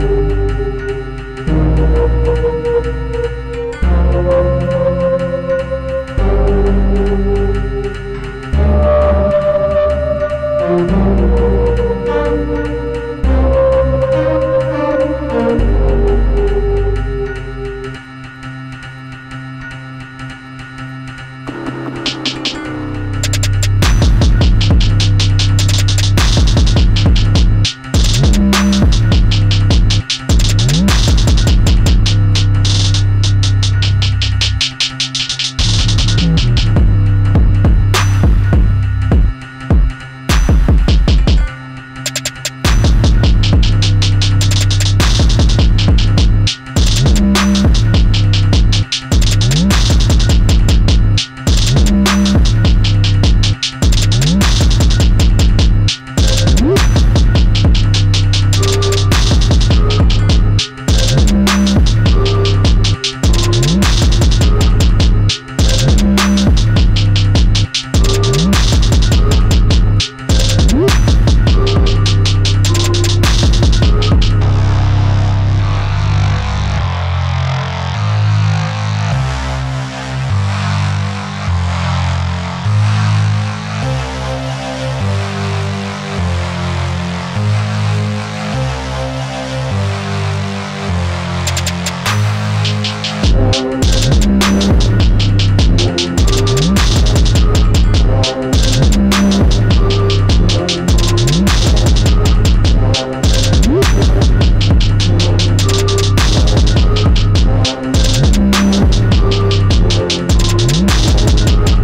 you.